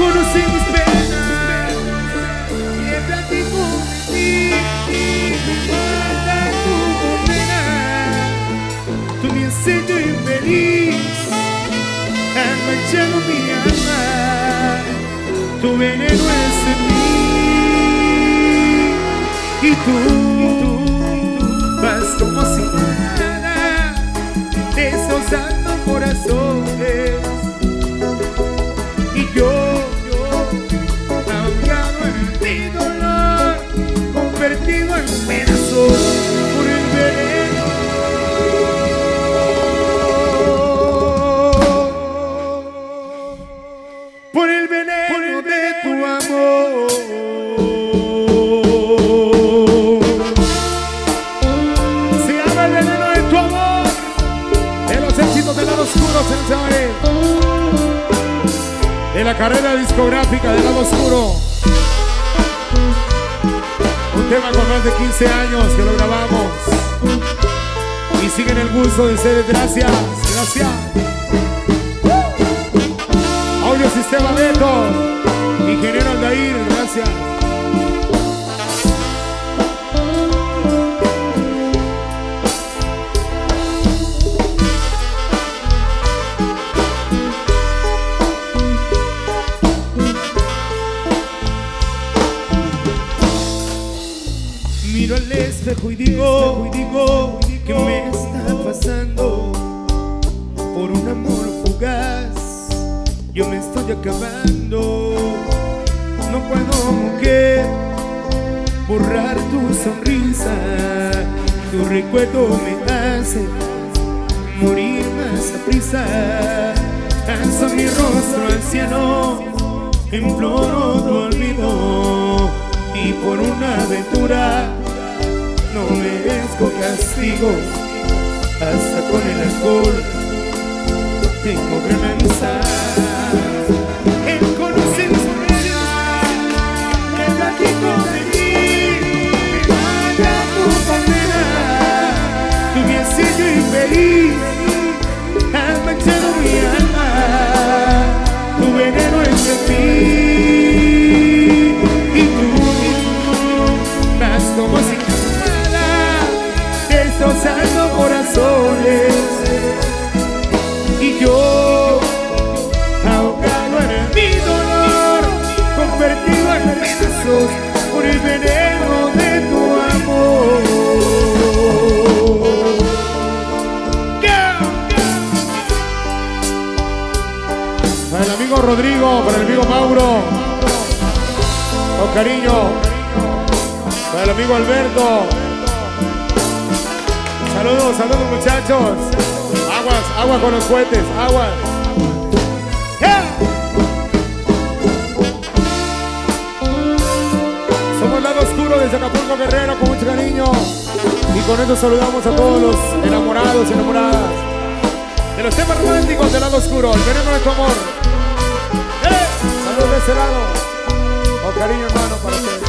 quando se me espelha Quebra de convite Me manda tu condenar Tu me sinto infeliz. É Mas já não me ama. Tu veneno é sem mim. E tu, e tu? Señores de la carrera discográfica del lado oscuro. Un tema con más de 15 años que lo grabamos. Y siguen el gusto de ustedes. Gracias, gracias. Audio Sistema Beto. Ingeniero Aldair, gracias. Espejo y digo, y digo, ¿qué me está pasando? Por un amor fugaz, yo me estoy acabando. No puedo, mujer, borrar tu sonrisa. Tu recuerdo me hace morir más a prisa. Alzo mi rostro al cielo, imploro tu olvido. Hasta con el alcohol tengo grananza. Él conoce por el veneno de tu amor. Para el amigo Rodrigo, para el amigo Mauro, con cariño, para el amigo Alberto. Saludos, saludos muchachos. Aguas, agua con los cohetes, agua. ¡Yeah! Con eso saludamos a todos los enamorados y enamoradas de los temas románticos del lado oscuro, el veneno de tu amor. ¡Eh! Saludos de ese lado. Con cariño hermano para ustedes.